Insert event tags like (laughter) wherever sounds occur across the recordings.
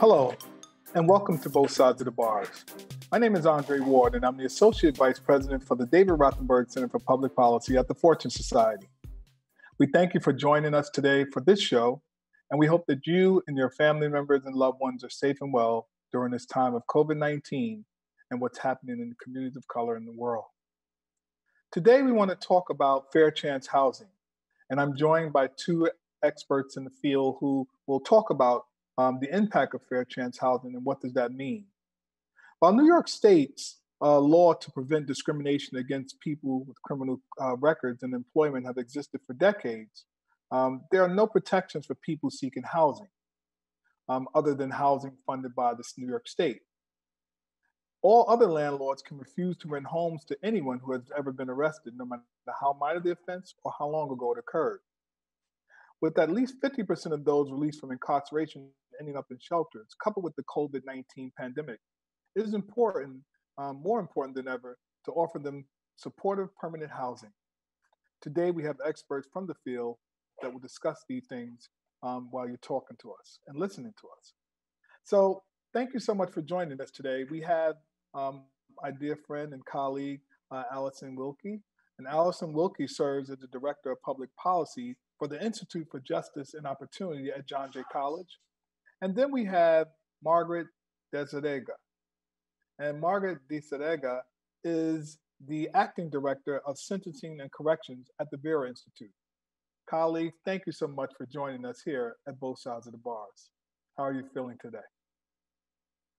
Hello, and welcome to Both Sides of the Bars. My name is Andre Ward, and I'm the Associate Vice President for the David Rothenberg Center for Public Policy at the Fortune Society. We thank you for joining us today for this show, and we hope that you and your family members and loved ones are safe and well during this time of COVID 19 and what's happening in the communities of color in the world. Today, we want to talk about fair chance housing, and I'm joined by two experts in the field who will talk about um, the impact of fair chance housing and what does that mean. While New York State's uh, law to prevent discrimination against people with criminal uh, records and employment have existed for decades, um, there are no protections for people seeking housing um, other than housing funded by this New York State. All other landlords can refuse to rent homes to anyone who has ever been arrested, no matter how minor the offense or how long ago it occurred. With at least 50% of those released from incarceration ending up in shelters, coupled with the COVID 19 pandemic, it is important, um, more important than ever, to offer them supportive permanent housing. Today, we have experts from the field that will discuss these things um, while you're talking to us and listening to us. So, thank you so much for joining us today. We have um, my dear friend and colleague, uh, Alison Wilkey. And Alison Wilkey serves as the Director of Public Policy for the Institute for Justice and Opportunity at John Jay College. And then we have Margaret diZerega. And Margaret diZerega is the acting director of sentencing and corrections at the Vera Institute. Colleague, thank you so much for joining us here at both sides of the bars. How are you feeling today?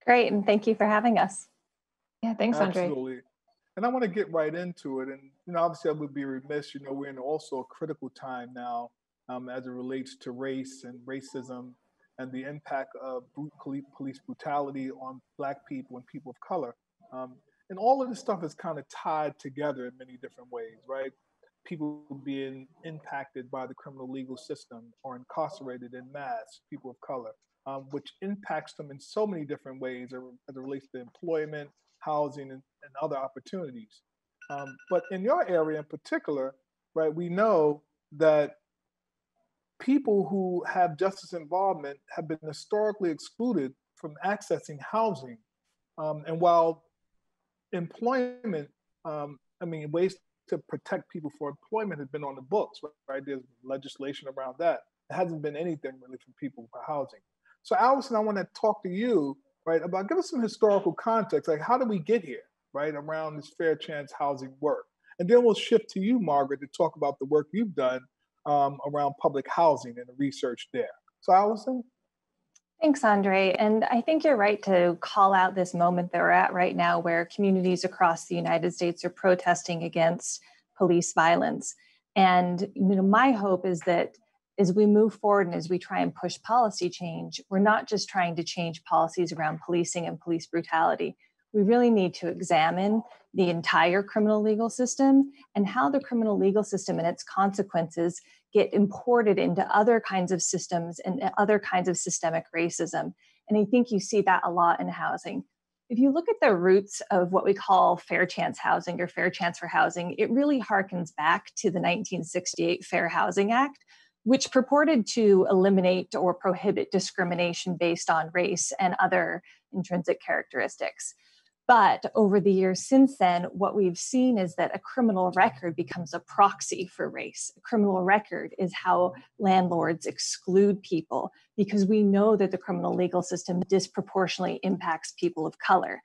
Great, and thank you for having us. Yeah, thanks, Andre. Absolutely. And I want to get right into it. And, you know, obviously I would be remiss, you know, we're in also a critical time now um, as it relates to race and racism and the impact of police brutality on Black people and people of color. Um, and all of this stuff is kind of tied together in many different ways, right? People being impacted by the criminal legal system or incarcerated in mass, people of color, um, which impacts them in so many different ways as it relates to employment, housing, and, and other opportunities. Um, but in your area in particular, right, we know that people who have justice involvement have been historically excluded from accessing housing. Um, and while employment, um, I mean, ways to protect people for employment has been on the books, right? There's legislation around that. There hasn't been anything really for people for housing. So, Alison, I want to talk to you, right, about give us some historical context. Like, how did we get here, right, around this fair chance housing work? And then we'll shift to you, Margaret, to talk about the work you've done um, around public housing and the research there. So, Alison? Thanks, Andre. And I think you're right to call out this moment that we're at right now where communities across the United States are protesting against police violence. And you know, my hope is that as we move forward and as we try and push policy change, we're not just trying to change policies around policing and police brutality. We really need to examine the entire criminal legal system and how the criminal legal system and its consequences get imported into other kinds of systems and other kinds of systemic racism. And I think you see that a lot in housing. If you look at the roots of what we call fair chance housing or fair chance for housing, it really harkens back to the 1968 Fair Housing Act, which purported to eliminate or prohibit discrimination based on race and other intrinsic characteristics. But over the years since then, what we've seen is that a criminal record becomes a proxy for race. A criminal record is how landlords exclude people because we know that the criminal legal system disproportionately impacts people of color.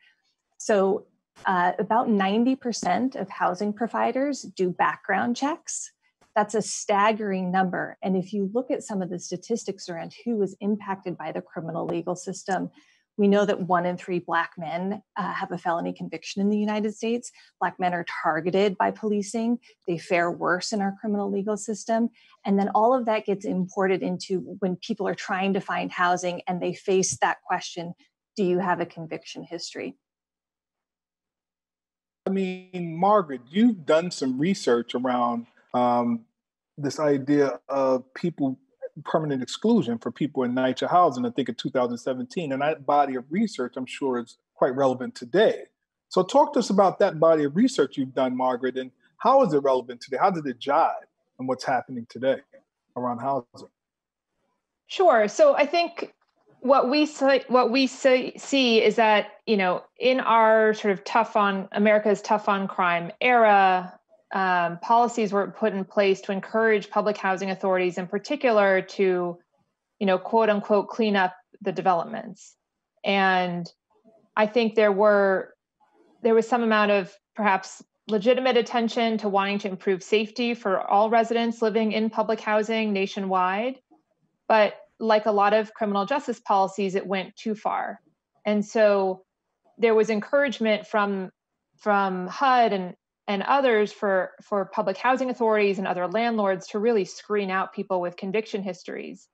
So, uh, about 90% of housing providers do background checks. That's a staggering number. And if you look at some of the statistics around who is impacted by the criminal legal system, we know that one in three Black men uh, have a felony conviction in the United States. Black men are targeted by policing. They fare worse in our criminal legal system. And then all of that gets imported into when people are trying to find housing and they face that question do you have a conviction history? I mean, Margaret, you've done some research around um, this idea of people permanent exclusion for people in NYCHA housing, I think in 2017. And that body of research, I'm sure, is quite relevant today. So, talk to us about that body of research you've done, Margaret, and how is it relevant today? How does it jive and what's happening today around housing? Sure. So, I think what we see, what we see is that you know in our sort of tough on America's tough on crime era, um, policies were put in place to encourage public housing authorities, in particular, to you know quote unquote clean up the developments, and I think there were there was some amount of perhaps legitimate attention to wanting to improve safety for all residents living in public housing nationwide, but like a lot of criminal justice policies, it went too far. And so there was encouragement from from HUD and and others for for public housing authorities and other landlords to really screen out people with conviction histories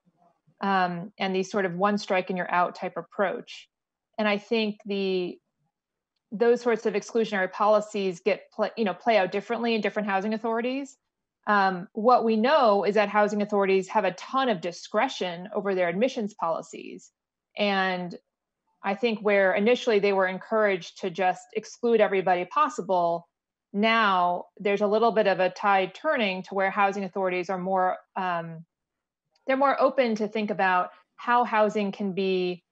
um, and these sort of one strike and you're out type approach. And I think the those sorts of exclusionary policies get play, you know play out differently in different housing authorities um, what we know is that housing authorities have a ton of discretion over their admissions policies. And I think where initially they were encouraged to just exclude everybody possible, now there's a little bit of a tide turning to where housing authorities are more um, they're more open to think about how housing can be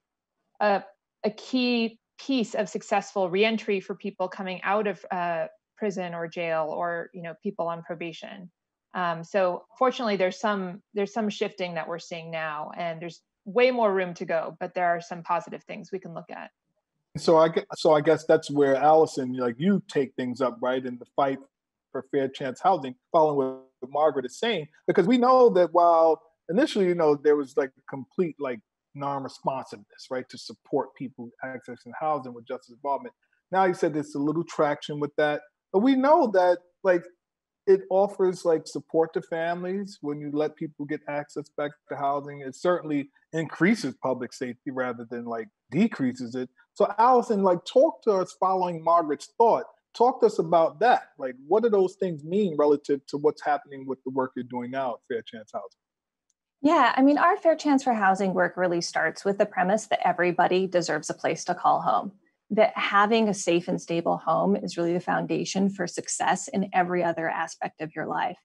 a, a key piece of successful reentry for people coming out of uh, prison or jail or you know people on probation um, so fortunately, there's some there's some shifting that we're seeing now, and there's way more room to go. But there are some positive things we can look at. So I so I guess that's where Alison, like you take things up right in the fight for fair chance housing, following what Margaret is saying, because we know that while initially, you know, there was like complete like non-responsiveness, right, to support people accessing housing with justice involvement. Now you said there's a little traction with that, but we know that like it offers like support to families when you let people get access back to housing. It certainly increases public safety rather than like decreases it. So Alison, like talk to us following Margaret's thought. Talk to us about that. Like what do those things mean relative to what's happening with the work you're doing now at Fair Chance Housing? Yeah, I mean, our Fair Chance for Housing work really starts with the premise that everybody deserves a place to call home that having a safe and stable home is really the foundation for success in every other aspect of your life.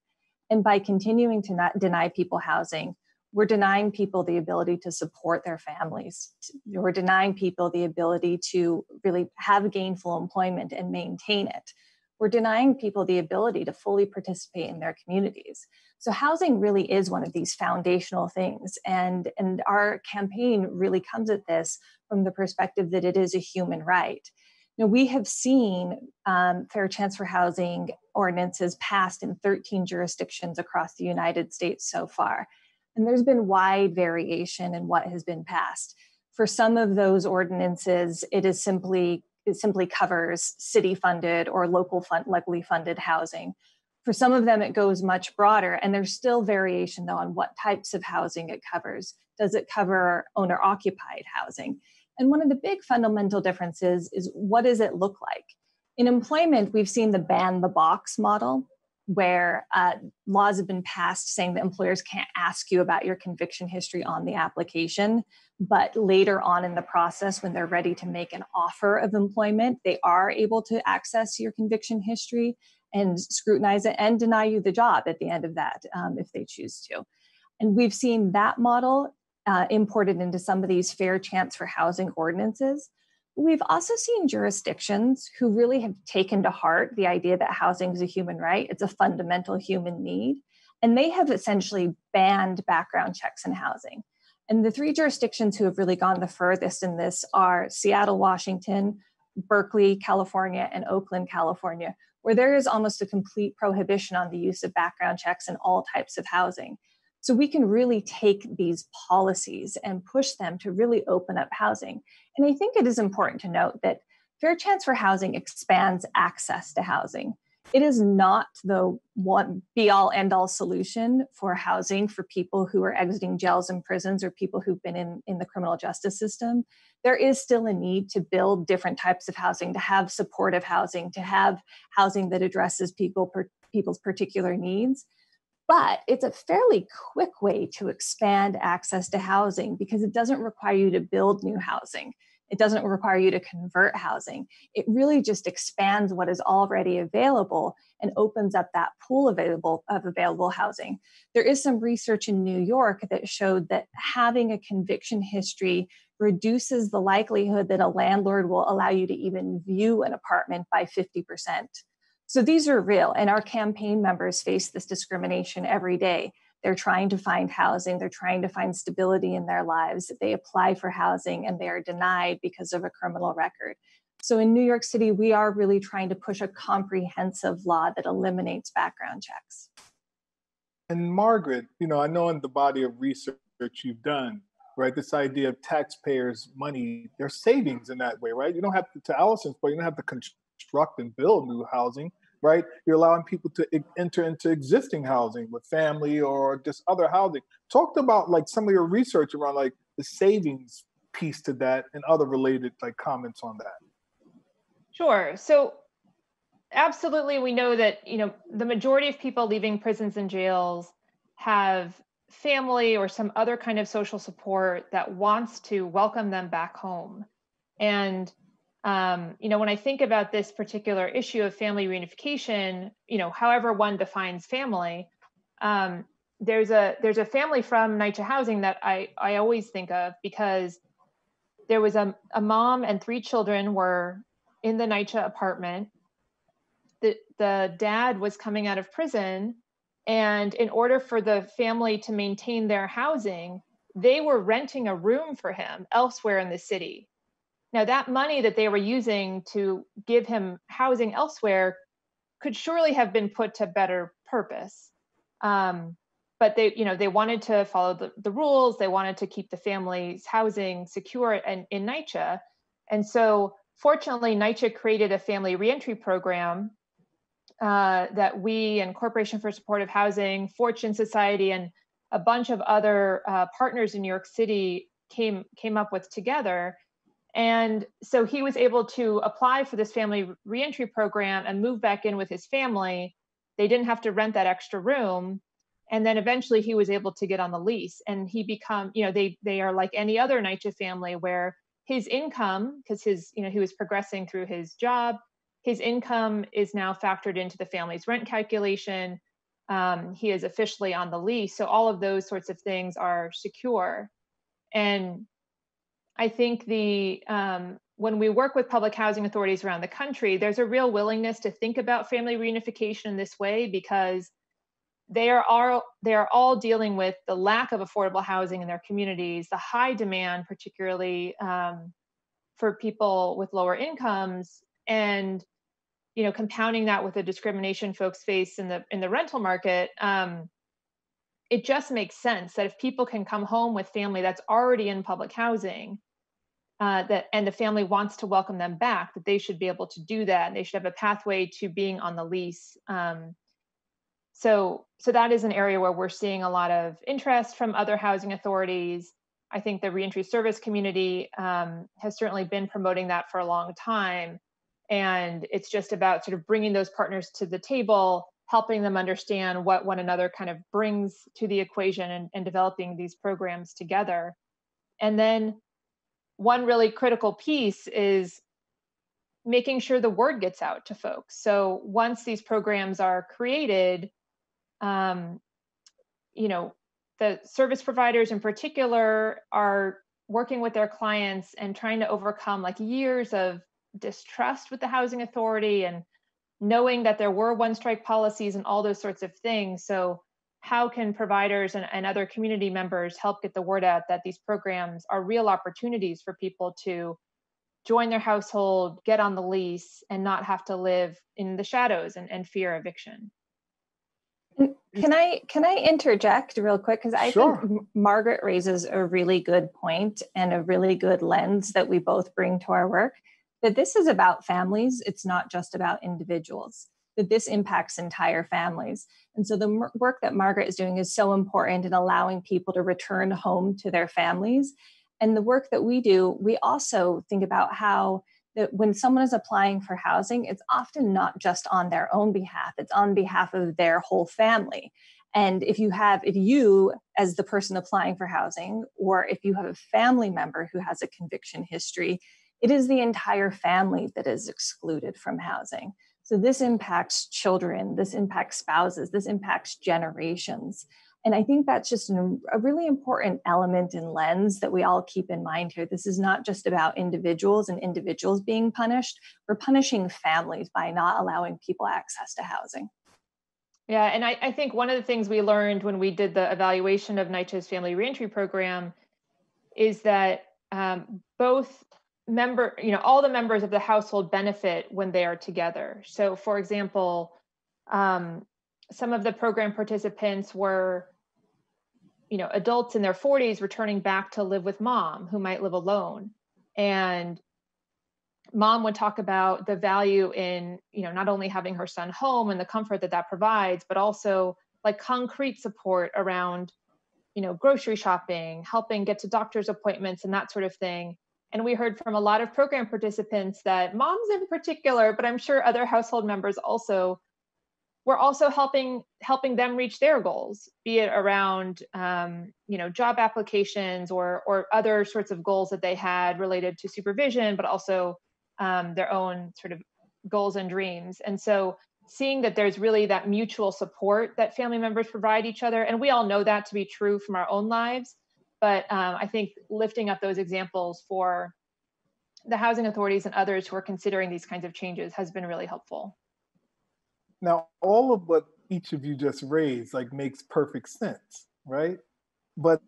And by continuing to not deny people housing, we're denying people the ability to support their families. We're denying people the ability to really have gainful employment and maintain it. We're denying people the ability to fully participate in their communities. So housing really is one of these foundational things. And, and our campaign really comes at this from the perspective that it is a human right. Now, we have seen um, fair chance for housing ordinances passed in 13 jurisdictions across the United States so far. And there's been wide variation in what has been passed. For some of those ordinances, it is simply it simply covers city funded or local fund, locally funded housing. For some of them, it goes much broader, and there's still variation though on what types of housing it covers. Does it cover owner occupied housing? And one of the big fundamental differences is what does it look like? In employment, we've seen the ban the box model, where uh, laws have been passed saying that employers can't ask you about your conviction history on the application. But later on in the process, when they're ready to make an offer of employment, they are able to access your conviction history and scrutinize it and deny you the job at the end of that um, if they choose to. And we've seen that model uh, imported into some of these fair chance for housing ordinances. We've also seen jurisdictions who really have taken to heart the idea that housing is a human right, it's a fundamental human need. And they have essentially banned background checks in housing. And the three jurisdictions who have really gone the furthest in this are Seattle, Washington, Berkeley, California, and Oakland, California, where there is almost a complete prohibition on the use of background checks in all types of housing. So we can really take these policies and push them to really open up housing. And I think it is important to note that Fair Chance for Housing expands access to housing. It is not the one be all end all solution for housing for people who are exiting jails and prisons or people who've been in, in the criminal justice system. There is still a need to build different types of housing, to have supportive housing, to have housing that addresses people per, people's particular needs. But it's a fairly quick way to expand access to housing because it doesn't require you to build new housing. It doesn't require you to convert housing. It really just expands what is already available and opens up that pool available of available housing. There is some research in New York that showed that having a conviction history reduces the likelihood that a landlord will allow you to even view an apartment by 50%. So these are real, and our campaign members face this discrimination every day. They're trying to find housing, they're trying to find stability in their lives. They apply for housing and they are denied because of a criminal record. So in New York City, we are really trying to push a comprehensive law that eliminates background checks. And Margaret, you know, I know in the body of research you've done, right, this idea of taxpayers' money, there's savings in that way, right? You don't have to, to Alison's point, you don't have to construct and build new housing right? You're allowing people to enter into existing housing with family or just other housing. Talked about like some of your research around like the savings piece to that and other related like comments on that. Sure. So absolutely we know that, you know, the majority of people leaving prisons and jails have family or some other kind of social support that wants to welcome them back home. And um, you know, when I think about this particular issue of family reunification, you know, however one defines family, um, there's a there's a family from NYCHA Housing that I I always think of because there was a, a mom and three children were in the NYCHA apartment. The the dad was coming out of prison, and in order for the family to maintain their housing, they were renting a room for him elsewhere in the city now, that money that they were using to give him housing elsewhere could surely have been put to better purpose. Um, but they, you know, they wanted to follow the, the rules. They wanted to keep the family's housing secure and in NYCHA. And so, fortunately, NYCHA created a family reentry program uh, that we and Corporation for Supportive Housing, Fortune Society, and a bunch of other uh, partners in New York City came came up with together and so he was able to apply for this family reentry program and move back in with his family. They didn't have to rent that extra room. And then eventually he was able to get on the lease and he become, you know, they they are like any other NYCHA family where his income, because his, you know, he was progressing through his job, his income is now factored into the family's rent calculation. Um, he is officially on the lease. So all of those sorts of things are secure. And I think the um, when we work with public housing authorities around the country, there's a real willingness to think about family reunification in this way because they are all they are all dealing with the lack of affordable housing in their communities, the high demand, particularly um, for people with lower incomes, and you know compounding that with the discrimination folks face in the in the rental market. Um, it just makes sense that if people can come home with family that's already in public housing uh, that and the family wants to welcome them back that they should be able to do that. And they should have a pathway to being on the lease. Um, so so that is an area where we're seeing a lot of interest from other housing authorities. I think the reentry service community um, has certainly been promoting that for a long time. And it's just about sort of bringing those partners to the table helping them understand what one another kind of brings to the equation and, and developing these programs together and then one really critical piece is making sure the word gets out to folks. So once these programs are created, um, you know, the service providers in particular are working with their clients and trying to overcome like years of distrust with the housing authority and knowing that there were one strike policies and all those sorts of things. So how can providers and, and other community members help get the word out that these programs are real opportunities for people to join their household, get on the lease, and not have to live in the shadows and, and fear eviction. Can I can I interject real quick because I sure. think Margaret raises a really good point and a really good lens that we both bring to our work. That this is about families; it's not just about individuals that this impacts entire families. And so the work that Margaret is doing is so important in allowing people to return home to their families. And the work that we do, we also think about how that when someone is applying for housing, it's often not just on their own behalf, it's on behalf of their whole family. And if you have, if you, as the person applying for housing, or if you have a family member who has a conviction history, it is the entire family that is excluded from housing. So this impacts children, this impacts spouses, this impacts generations. And I think that's just an, a really important element and lens that we all keep in mind here. This is not just about individuals and individuals being punished. We're punishing families by not allowing people access to housing. Yeah, and I, I think one of the things we learned when we did the evaluation of NYCHA's family reentry program is that um, both member, you know, all the members of the household benefit when they are together. So, for example, um, some of the program participants were you know adults in their 40s returning back to live with mom who might live alone and mom would talk about the value in you know not only having her son home and the comfort that that provides but also like concrete support around you know grocery shopping helping get to doctor's appointments and that sort of thing and we heard from a lot of program participants that moms in particular but i'm sure other household members also we're also helping helping them reach their goals be it around um, you know job applications or or other sorts of goals that they had related to supervision but also um, their own sort of goals and dreams. And so seeing that there's really that mutual support that family members provide each other and we all know that to be true from our own lives but um, i think lifting up those examples for the housing authorities and others who are considering these kinds of changes has been really helpful now, all of what each of you just raised like makes perfect sense, right? But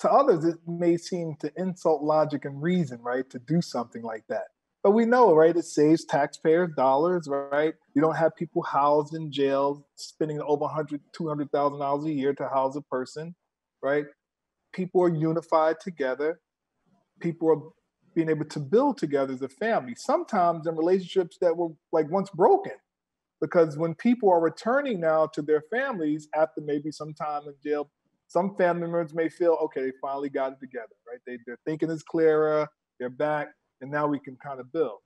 to others, it may seem to insult logic and reason, right, to do something like that. But we know, right, it saves taxpayers dollars, right? You don't have people housed in jail spending over 100, 200,000 dollars a year to house a person, right? People are unified together. People are being able to build together as a family. Sometimes in relationships that were like once broken, because when people are returning now to their families after maybe some time in jail, some family members may feel, okay, they finally got it together, right? They, they're thinking is clearer, they're back, and now we can kind of build.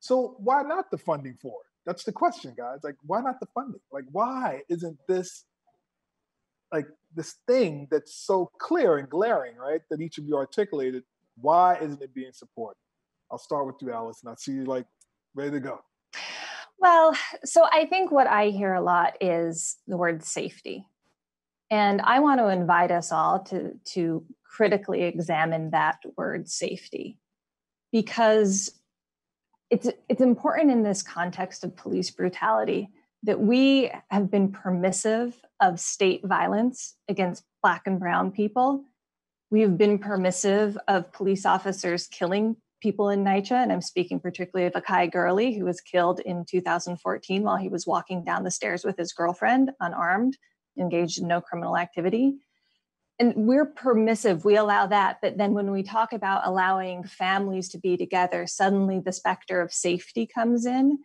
So why not the funding for it? That's the question, guys. Like, why not the funding? Like, why isn't this like this thing that's so clear and glaring, right? That each of you articulated. Why isn't it being supported? I'll start with you, Alice, and I see you like ready to go. Well, so I think what I hear a lot is the word safety. And I want to invite us all to, to critically examine that word safety because it's, it's important in this context of police brutality that we have been permissive of state violence against Black and Brown people. We've been permissive of police officers killing people in NYCHA, and I'm speaking particularly of Akai Gurley, who was killed in 2014 while he was walking down the stairs with his girlfriend, unarmed, engaged in no criminal activity. And we're permissive, we allow that. But then when we talk about allowing families to be together, suddenly the specter of safety comes in.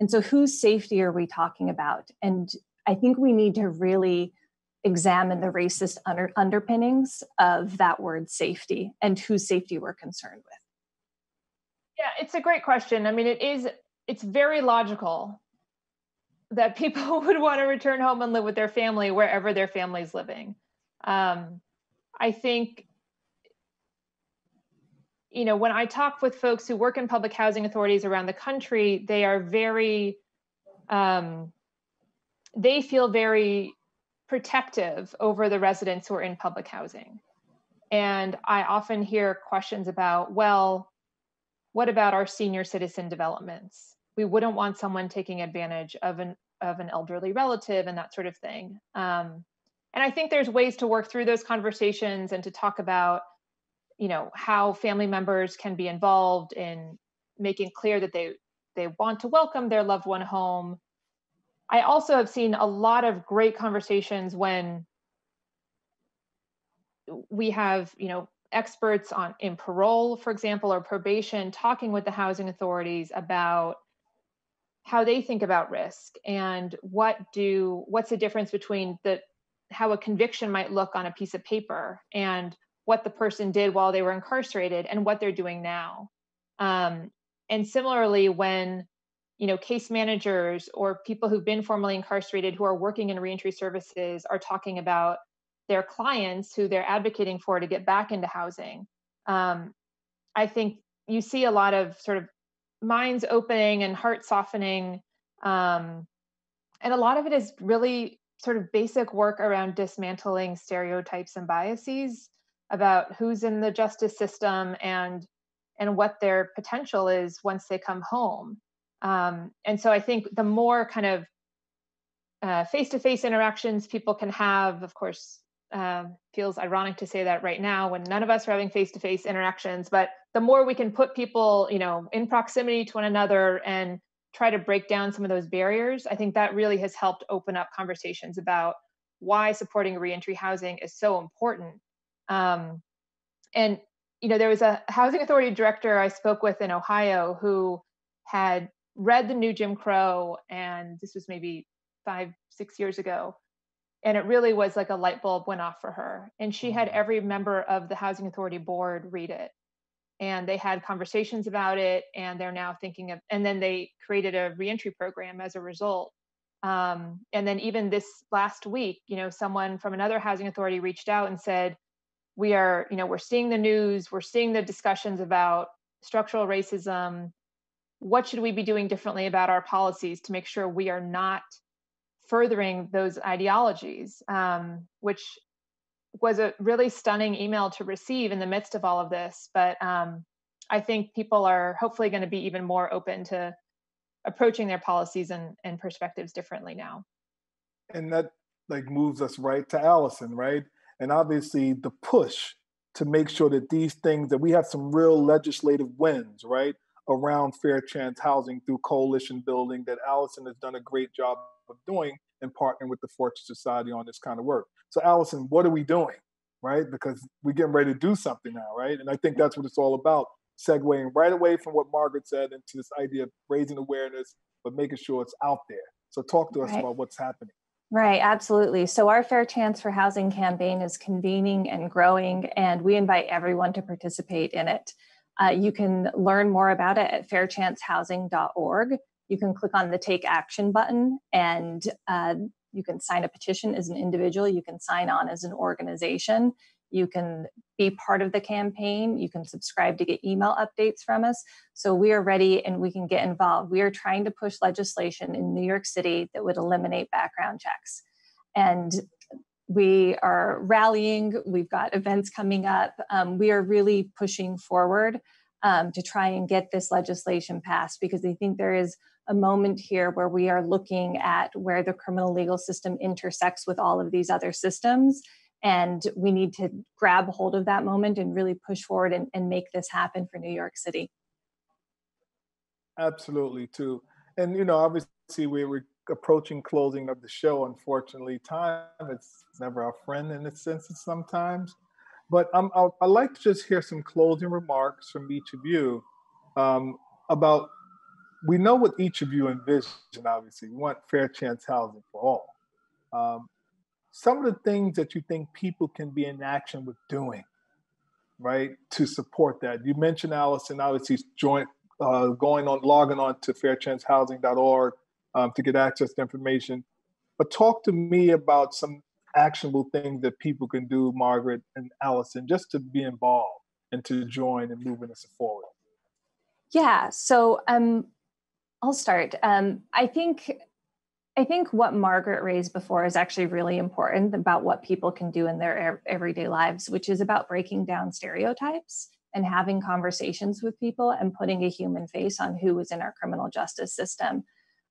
And so, whose safety are we talking about? And I think we need to really examine the racist under, underpinnings of that word safety and whose safety we're concerned with. Yeah, it's a great question. I mean, it is, it's very logical that people (laughs) would want to return home and live with their family wherever their family's living. Um, I think, you know, when I talk with folks who work in public housing authorities around the country, they are very, um, they feel very protective over the residents who are in public housing. And I often hear questions about, well, what about our senior citizen developments? We wouldn't want someone taking advantage of an of an elderly relative and that sort of thing. Um, and I think there's ways to work through those conversations and to talk about, you know, how family members can be involved in making clear that they they want to welcome their loved one home. I also have seen a lot of great conversations when we have, you know, experts on in parole, for example, or probation, talking with the housing authorities about how they think about risk and what do what's the difference between the how a conviction might look on a piece of paper and what the person did while they were incarcerated and what they're doing now. Um, and similarly, when you know case managers or people who've been formerly incarcerated who are working in reentry services are talking about their clients who they're advocating for to get back into housing. Um, I think you see a lot of sort of minds opening and heart softening. Um, and a lot of it is really sort of basic work around dismantling stereotypes and biases about who's in the justice system and and what their potential is once they come home. Um, and so I think the more kind of uh, face-to-face interactions people can have, of course, uh, feels ironic to say that right now when none of us are having face-to-face interactions. But the more we can put people, you know, in proximity to one another and try to break down some of those barriers, I think that really has helped open up conversations about why supporting reentry housing is so important. Um, and you know, there was a housing authority director I spoke with in Ohio who had read the new Jim Crow, and this was maybe five, six years ago. And it really was like a light bulb went off for her. And she had mm. every member of the housing authority board read it. And they had conversations about it, and they're now thinking of, and then they created a reentry program as a result. Um, and then even this last week, you know, someone from another housing authority reached out and said, we are you know we're seeing the news we're seeing the discussions about structural racism. What should we be doing differently about our policies to make sure we are not furthering those ideologies um, which was a really stunning email to receive in the midst of all of this but um, i think people are hopefully going to be even more open to approaching their policies and, and perspectives differently now. And that like moves us right to Alison right and obviously the push to make sure that these things that we have some real legislative wins, right, around fair chance housing through coalition building that Alison has done a great job of doing and partnering with the Fortune Society on this kind of work. So Alison, what are we doing? Right? Because we're getting ready to do something now, right? And I think that's what it's all about. Segueing right away from what Margaret said into this idea of raising awareness, but making sure it's out there. So talk to us right. about what's happening. Right, absolutely. So, our Fair Chance for Housing campaign is convening and growing, and we invite everyone to participate in it. Uh, you can learn more about it at fairchancehousing.org. You can click on the Take Action button, and uh, you can sign a petition as an individual, you can sign on as an organization. You can be part of the campaign. You can subscribe to get email updates from us. So we are ready and we can get involved. We are trying to push legislation in New York City that would eliminate background checks. And we are rallying, we've got events coming up. Um, we are really pushing forward um, to try and get this legislation passed because I think there is a moment here where we are looking at where the criminal legal system intersects with all of these other systems and we need to grab hold of that moment and really push forward and, and make this happen for New York City. Absolutely, too. And, you know, obviously, we are approaching closing of the show. Unfortunately, time is never our friend in its sense sometimes. But um, i would like to just hear some closing remarks from each of you um, about we know what each of you envision, obviously. We want fair chance housing for all. Um, some of the things that you think people can be in action with doing, right, to support that. You mentioned Alison, obviously, joint uh, going on, logging on to fairchancehousing.org um, to get access to information. But talk to me about some actionable things that people can do, Margaret and Alison, just to be involved and to join and moving us forward. Yeah, so um, I'll start. Um, I think I think what Margaret raised before is actually really important about what people can do in their everyday lives, which is about breaking down stereotypes and having conversations with people and putting a human face on who is in our criminal justice system.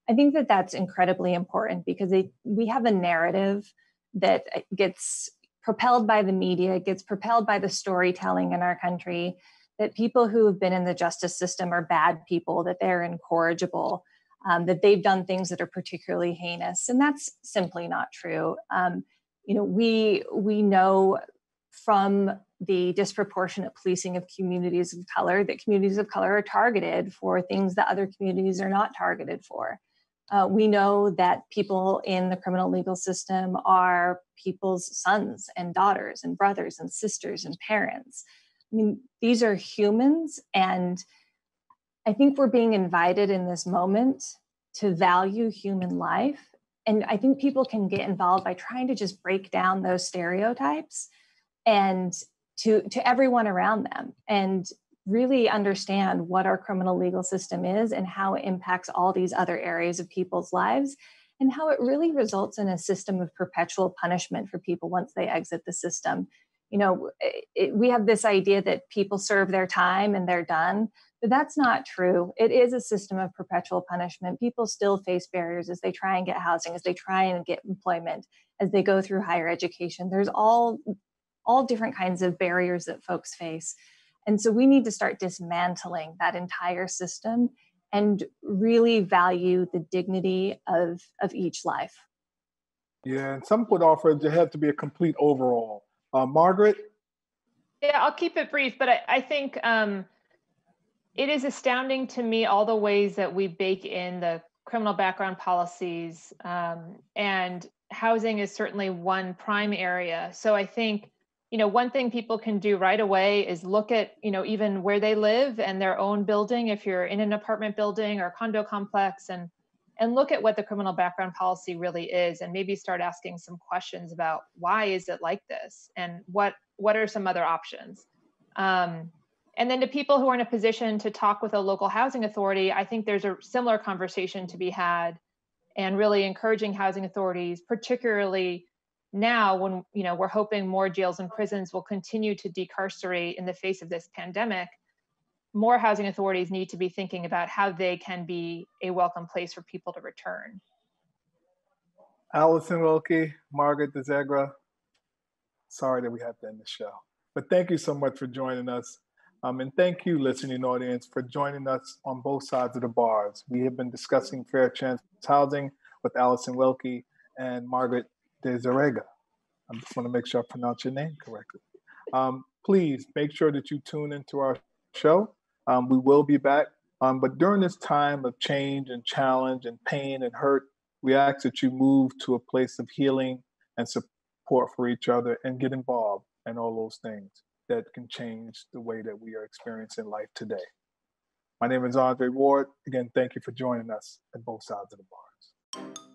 I think that that's incredibly important because we have a narrative that uh, gets propelled by the media, gets propelled by the storytelling in our country that people who have been in the justice system are bad people, that they're incorrigible um, that they've done things that are particularly heinous, and that's simply not true. Um, you know, we we know from the disproportionate policing of communities of color that communities of color are targeted for things that other communities are not targeted for. Uh, we know that people in the criminal legal system are people's sons and daughters and brothers and sisters and parents. I mean, these are humans, and I think we're being invited in this moment to value human life. And I think people can get involved by trying to just break down those stereotypes and to, to everyone around them and really understand what our criminal legal system is and how it impacts all these other areas of people's lives and how it really results in a system of perpetual punishment for people once they exit the system. You know, it, we have this idea that people serve their time and they're done, but that's not true. It is a system of perpetual punishment. People still face barriers as they try and get housing, as they try and get employment, as they go through higher education. There's all all different kinds of barriers that folks face. And so we need to start dismantling that entire system and really value the dignity of, of each life. Yeah, and some would offer it had to be a complete overall. Uh, Margaret? Yeah, I'll keep it brief, but I, I think um, it is astounding to me all the ways that we bake in the criminal background policies, um, and housing is certainly one prime area. So I think you know one thing people can do right away is look at you know even where they live and their own building if you're in an apartment building or condo complex and and look at what the criminal background policy really is and maybe start asking some questions about why is it like this and what what are some other options um, and then to people who are in a position to talk with a local housing authority i think there's a similar conversation to be had and really encouraging housing authorities particularly now when you know we're hoping more jails and prisons will continue to decarcerate in the face of this pandemic more housing authorities need to be thinking about how they can be a welcome place for people to return. Alison Wilkey margaret dezegra sorry that we have to end the show but thank you so much for joining us um, and thank you listening audience for joining us on both sides of the bars we have been discussing fair chance housing with Alison Wilkey and margaret diZerega. I just want to make sure I pronounce your name correctly. Um, please make sure that you tune into our show. Um, we will be back. Um, but during this time of change and challenge and pain and hurt, we ask that you move to a place of healing and support for each other and get involved in all those things that can change the way that we are experiencing life today. My name is Andre Ward. Again, thank you for joining us at both sides of the bars.